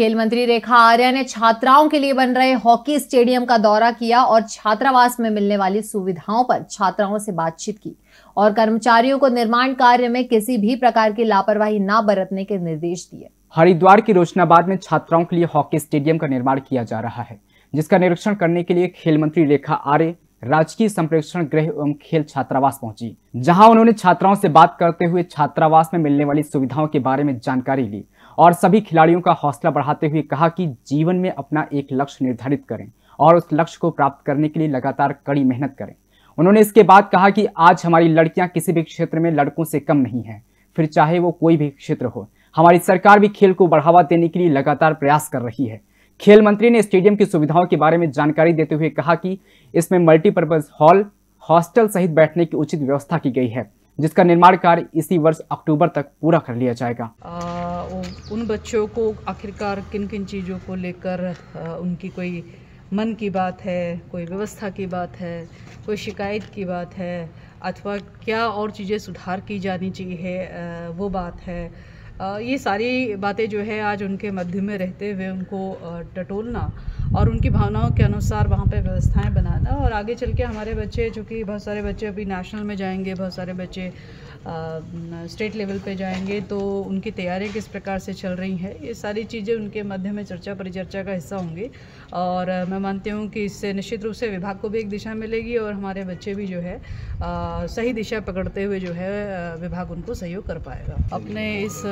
खेल मंत्री रेखा आर्या ने छात्राओं के लिए बन रहे हॉकी स्टेडियम का दौरा किया और छात्रावास में मिलने वाली सुविधाओं पर छात्राओं से बातचीत की और कर्मचारियों को निर्माण कार्य में किसी भी प्रकार की लापरवाही न बरतने के निर्देश दिए। हरिद्वार की रोशनाबाद में छात्राओं के लिए हॉकी स्टेडियम का निर्माण किया जा रहा है, जिसका निरीक्षण करने के लिए खेल मंत्री रेखा आर्य, राजकीय संप्रेक्षण गृह एवं खेल छात्रावास पहुँची, जहाँ उन्होंने छात्राओं से बात करते हुए छात्रावास में मिलने वाली सुविधाओं के बारे में जानकारी ली। और सभी खिलाड़ियों का हौसला बढ़ाते हुए कहा कि जीवन में अपना एक लक्ष्य निर्धारित करें और उस लक्ष्य को प्राप्त करने के लिए लगातार कड़ी मेहनत करें। उन्होंने इसके बाद कहा कि आज हमारी लड़कियाँ किसी भी क्षेत्र में लड़कों से कम नहीं है। फिर चाहे वो कोई भी क्षेत्र हो, हमारी सरकार भी खेल को बढ़ावा देने के लिए लगातार प्रयास कर रही है। खेल मंत्री ने स्टेडियम की सुविधाओं के बारे में जानकारी देते हुए कहा कि इसमें मल्टीपर्पज हॉल, हॉस्टल सहित बैठने की उचित व्यवस्था की गई है। जिसका निर्माण कार्य इसी वर्ष अक्टूबर तक पूरा कर लिया जाएगा। आ, उन बच्चों को आखिरकार किन किन चीज़ों को लेकर उनकी कोई मन की बात है कोई व्यवस्था की बात है कोई शिकायत की बात है अथवा क्या और चीज़ें सुधार की जानी चाहिए वो बात है। ये सारी बातें जो है आज उनके मध्य में रहते हुए उनको टटोलना। और उनकी भावनाओं के अनुसार वहाँ पे व्यवस्थाएँ बनाना और आगे चल के हमारे बच्चे चूँकि बहुत सारे बच्चे अभी नेशनल में जाएँगे बहुत सारे बच्चे स्टेट लेवल पे जाएँगे तो उनकी तैयारियाँ किस प्रकार से चल रही हैं ये सारी चीज़ें उनके मध्य में चर्चा परिचर्चा का हिस्सा होंगी। और मैं मानती हूँ कि इससे निश्चित रूप से विभाग को भी एक दिशा मिलेगी और हमारे बच्चे भी जो है आ, सही दिशा पकड़ते हुए जो है विभाग उनको सहयोग कर पाएगा। अपने इस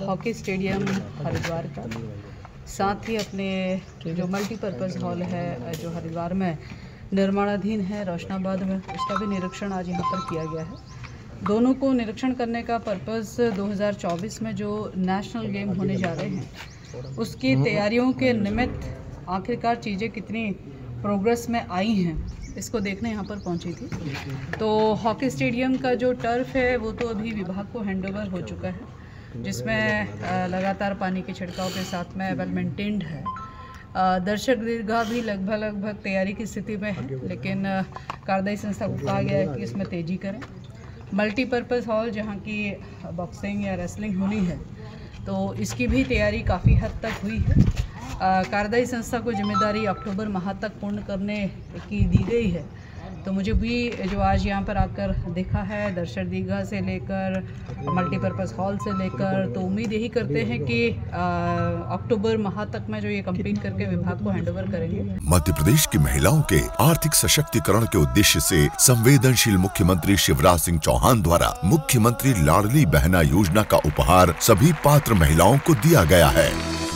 हॉकी स्टेडियम हरिद्वार का। साथ ही अपने जो मल्टीपर्पज़ हॉल है, जो हरिद्वार में निर्माणाधीन है, रोशनाबाद में, उसका भी निरीक्षण आज यहाँ पर किया गया है। दोनों को निरीक्षण करने का पर्पज़ 2024 में जो नेशनल गेम होने जा रहे हैं, उसकी तैयारियों के निमित्त आखिरकार चीज़ें कितनी प्रोग्रेस में आई हैं, इसको देखने यहाँ पर पहुँची थी। तो हॉकी स्टेडियम का जो टर्फ है, वो तो अभी विभाग को हैंडओवर हो चुका है। जिसमें लगातार पानी के छिड़काव के साथ में वेल मेंटेन्ड है। दर्शक दीर्घा भी लगभग लगभग तैयारी की स्थिति में है, लेकिन कार्यदायी संस्था को कहा गया है कि इसमें तेज़ी करें। मल्टीपर्पज़ हॉल, जहाँ की बॉक्सिंग या रेसलिंग होनी है तो इसकी भी तैयारी काफ़ी हद तक हुई है। कार्यदायी संस्था को ज़िम्मेदारी अक्टूबर माह तक पूर्ण करने की दी गई है। तो मुझे भी जो आज यहाँ पर आकर देखा है, दर्शन दीघा से लेकर मल्टीपर्पज़ हॉल से लेकर तो उम्मीद यही करते हैं कि अक्टूबर माह तक में जो ये कंप्लीट करके विभाग को हैंडओवर करेंगे। मध्य प्रदेश की महिलाओं के आर्थिक सशक्तिकरण के उद्देश्य से संवेदनशील मुख्यमंत्री शिवराज सिंह चौहान द्वारा मुख्यमंत्री लाडली बहना योजना का उपहार सभी पात्र महिलाओं को दिया गया है।